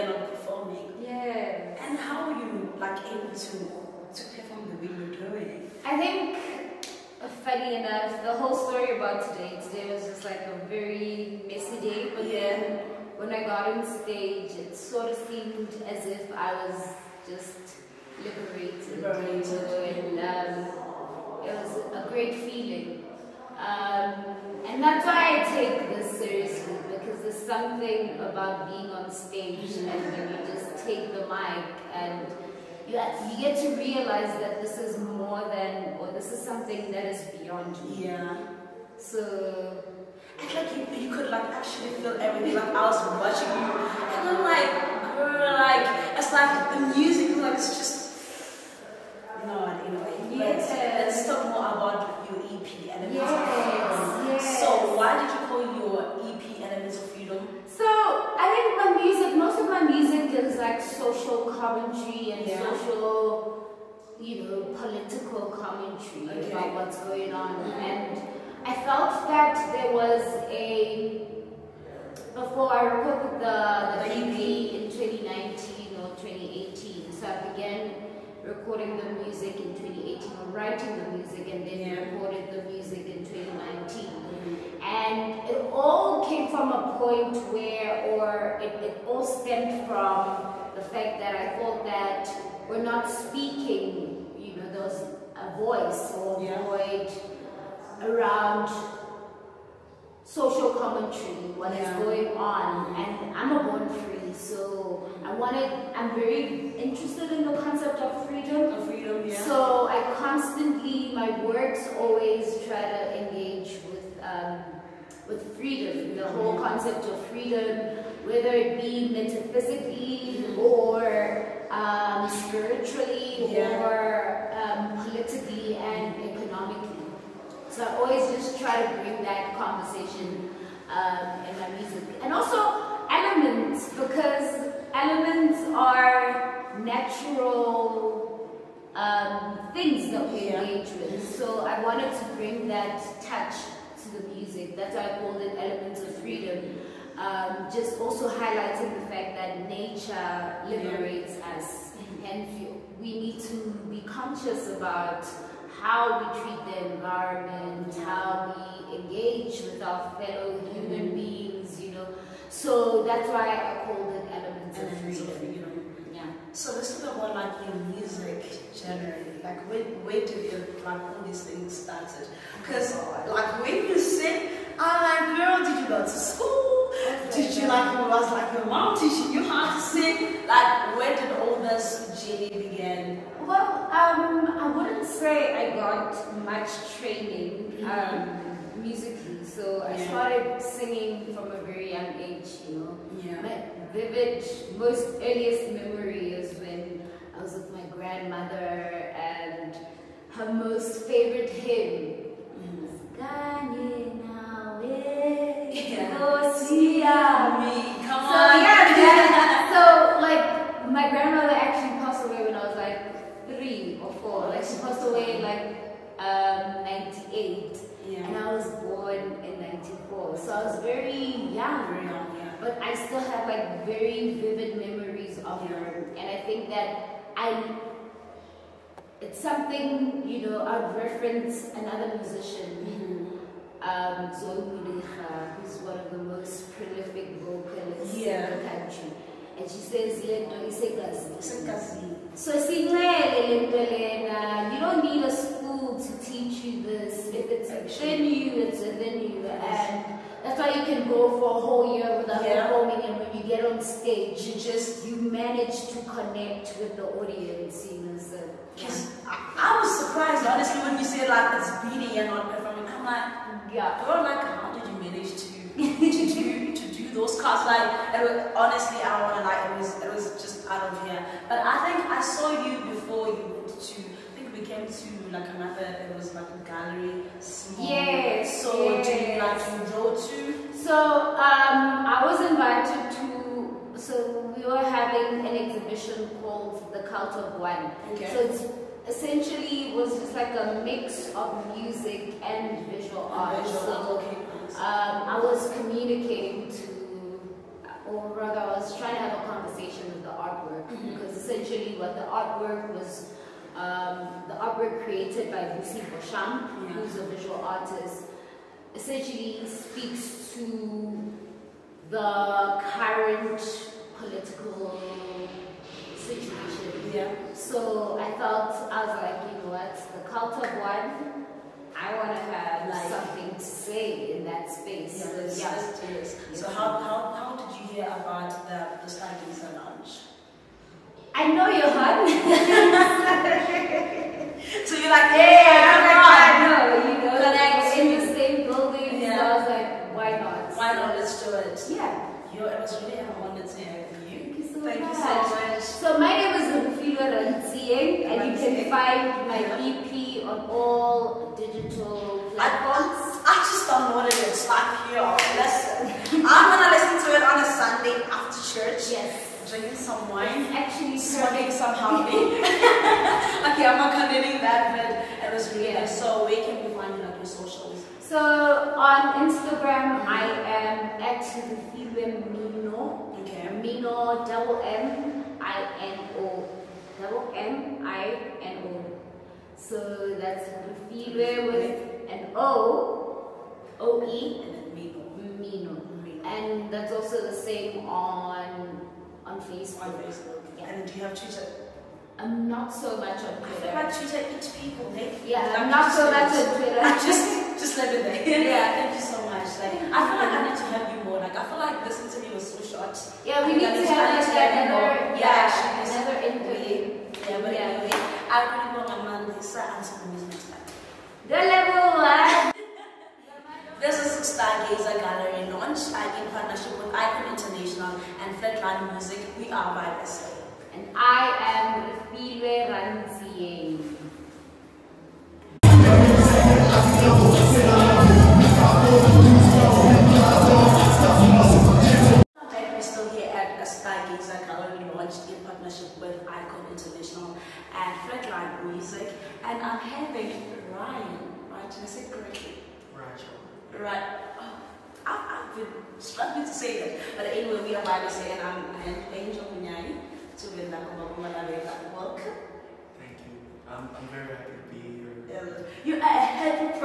year not performing, Yeah. and how are you like able to to perform the way you're doing? I think, uh, funny enough, the whole story about today, today was just like a very messy day, but then when I got on stage, it sort of seemed as if I was just liberated. Liberated. And um, it was a great feeling. Um, and that's why I take this seriously, because there's something about being on stage and when you just take the mic and you, you get to realize that this is more than, or this is something that is beyond you. Yeah. So, It's like you, you could like actually feel everything. Like I was watching you, and I'm like, girl, like it's like the music, like it's just. You know what? Anyway, let's, Yes. let's talk more about your EP Elements Yes, of Freedom. yes. So why did you call your EP Elements of Freedom? so I think my music, most of my music is like social commentary and Yeah. social, you know, political commentary Okay. about what's going on. And I felt that there was a, before I recorded the, the The EP EP. in 2019 or 2018, so I began recording the music in 2018 or writing the music and then Yeah. recorded the music in 2019. Mm-hmm. And it all came from a point where, or it, it all stemmed from the fact that I thought that we're not speaking, you know, there was a voice or Yeah. void around social commentary, what is Yeah. going on. And I'm a born free, so I wanted, I'm very interested in the concept of freedom. Of freedom, yeah. So I constantly, my works always try to engage with um, with freedom, the whole concept of freedom, whether it be metaphysically or um, spiritually Yeah. or um, politically and economically. So I always just try to bring that conversation um, in my music, and also elements because elements are natural um, things that we Yeah. engage with. So I wanted to bring that touch to the music. That's why I called it Elements of Freedom. Um, just also highlighting the fact that nature liberates us, and we need to be conscious about how we treat the environment, how we engage with our fellow human beings, you know. So that's why I called it Elements of Elements of Freedom. Yeah. So let's talk about like your music generally. Like when where did your like all these things started? Because like when you sing, I'm mom teaching you how to sing? Like where did all this journey begin? Well, um, I wouldn't say I got much training um, musically. So I Yeah. started singing from a very young age, you know. Yeah. My vivid, most earliest memory is when I was with my grandmother and her most favorite hymn was Kanye nawe Yeah. Nkosi yami." Come So on. yeah, that, so like my grandmother actually passed away when I was like three or four. Like she passed away like um, 98, Yeah. and I was born in 94. So I was very young, Very young, yeah. but I still have like very vivid memories of her, and I think that I. It's something you know. I'd reference another musician um, Zoe Modiga, who's one of the most prolific vocalists Yeah. in the country. And she says, Lento isekazi. So sincere lento lena. You don't need a school to teach you this. If it's within you, it's within you. And that's why you can go for a whole year without Yeah. performing and when you get on stage, You just you manage to connect with the audience, you know. So, Because I, I was surprised, honestly, when you said like it's and not performing. I'm like, yeah. girl, like, how did you manage to to do to do those cuts? Like, it was, honestly, I don't want to like. It was it was just out of here But I think I saw you before you went to. I think we came to like another. It was like a gallery. Small. Yes, So do you yes. like you go to? So um, I was invited to. So we were having an exhibition called The Cult of One. Okay. So it's essentially was just like a mix of music and visual art. Visual, So okay, um, I was communicating to, or rather, I was trying to have a conversation with the artwork Mm-hmm. because essentially what the artwork was. Um, the artwork created by Lucy Beauchamp, Yeah. who's a visual artist, essentially speaks to the current political situation. Yeah. So I thought, I was like, you know what, the cult of one, I want to have Like- something to say in that space. Yeah, So, yeah. let's. So how, how, how did you hear about the, the Stargazer launch? I know you're hot. So you're like, yeah, yeah, I'm come. I know, you know, Connect. we're in the same building. Yeah. So I was like, why not? Why not? Let's do it. Yeah. Yo, it was really an honor to have you. Thank you so Thank much. you so much. So my name is Refiloe Rantsieng and you can find my. EP on all digital I, platforms. I just downloaded it. It's like, yo, listen. I'm gonna listen to it on a Sunday after church. Yes. Drinking some wine. Actually, Smoking some hobby. okay, I'm not condemning that, but it was really Yeah. So where can we find you like your socials? So on Instagram, I am at Refiloe Mino. Okay. Mino double M I N O double M I N O. So that's Refiloe with an O O E And then Mino. Mino. And that's also the same on on Facebook. on Facebook. Yeah. And do you have Twitter? I'm not so much on I feel Twitter. like Twitter eats people, hey? Yeah, I'm not so much on Twitter. just live it there. Yeah. Thank you so much. Like I feel like I need to have you more. Like I feel like this interview was so short. Yeah, we need to have need like to have more. another, Yeah, yeah, another interview. Yeah, but Yeah. anyway, I really want my man answer the music next time. The level one. This is Stargazer Gallery launch in partnership with Icon International and Flatline Music. We are Vibe SA. And I am Rufilwe Ranzieng.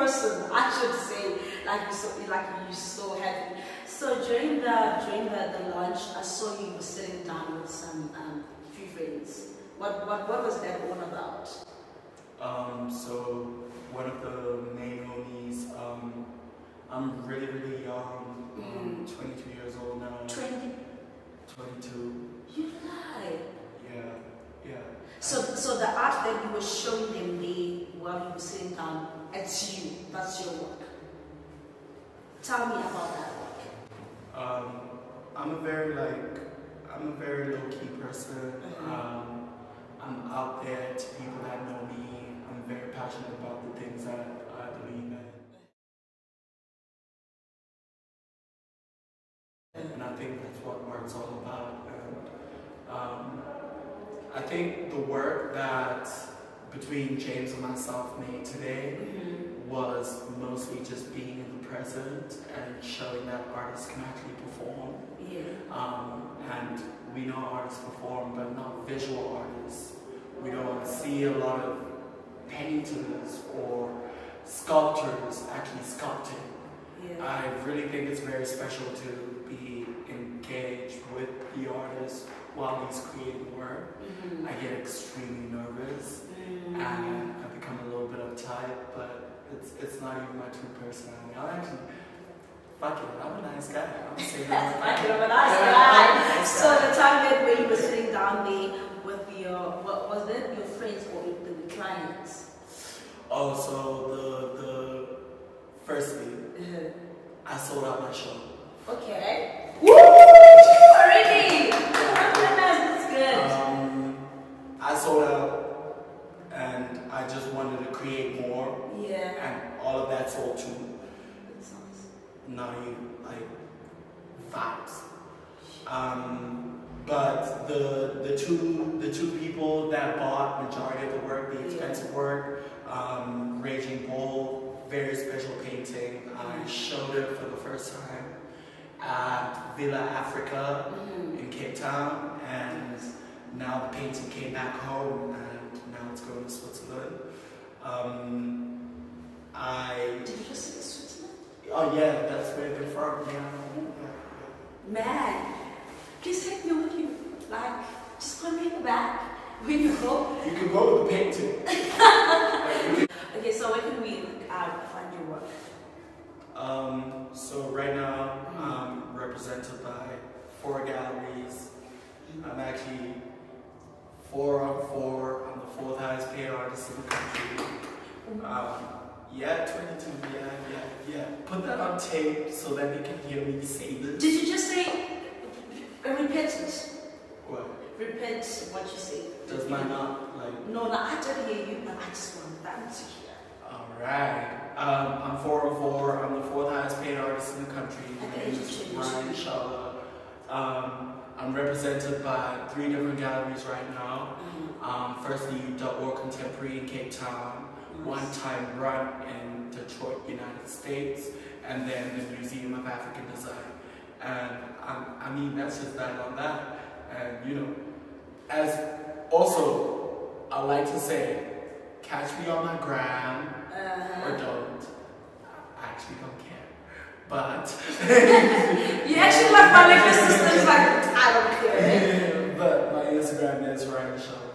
Person, I should say. Like you so like you so happy. So during the during the, the lunch, I saw you were sitting down with some um, few friends. What what what was that all about? Um, so one of the main homies, um, I'm really, really young. Um, 22 years old now. Twenty. 22. You lie. Yeah, yeah. So so the art that you were showing them there while you were sitting down, it's you. That's your work. Tell me about that work. Um, I'm a very like, I'm a very low key person. Mhm. Um, I'm out there to people that know me. I'm very passionate about the things that I believe in. And I think that's what art's all about. And um, I think the work that between James and myself made today was mostly just being in the present and showing that artists can actually perform. Yeah. Um, and we know artists perform, but not visual artists. We don't see a lot of painters or sculptors actually sculpting. Yeah. I really think it's very special to be engaged with the artist while he's creating work. Mhm. I get extremely nervous Mm. and I become a little bit uptight, but it's it's not even my true personality. I'm actually fuck it, I'm a nice guy. I'm saying That's that. fine, you're a nice guy. So the time that when you were sitting down there with your, what was it, your friends or the clients? Oh, so the the firstly, I sold out my show. Okay. Woo! Already! Oh my goodness, that's good. Um, naughty like vibes. Um, but the the two the two people that bought majority of the work, the expensive work, um, Raging Bull, very special painting. I showed it for the first time at Villa Africa Mhm. in Cape Town, and now the painting came back home, and now it's going to Switzerland. Um, I Did you just say Switzerland? oh yeah, that's where they're from. Yeah. Man, please take me with you. Like, just put me in the back when you go. You can go with the painting. Okay, so where can we uh, find your work? Um, so right now I'm represented by four galleries. I'm actually four on four. I'm the fourth highest paid artist in the country. Um, yeah, 22. Yeah, yeah, yeah. Put that on tape so that they can hear me say this. Did you just say, uh, repeat? What? Repeat what you say. Does my not like? No, no, I don't hear you, but I just want them to hear. All right. Um, I'm four on four. I'm the fourth highest paid artist in the country. My name is. Ryan Shava. Um, I'm represented by three different galleries right now. Um, firstly, Double Contemporary in Cape Town, One Time Run in Detroit, United States, and then the Museum of African Design. And um, I mean, that's just that on that. And you know, as also, I like to say, catch me on my gram or Uh, don't. I actually don't care. But you actually like my liquor systems, like, I don't care. but my Instagram is Ryan I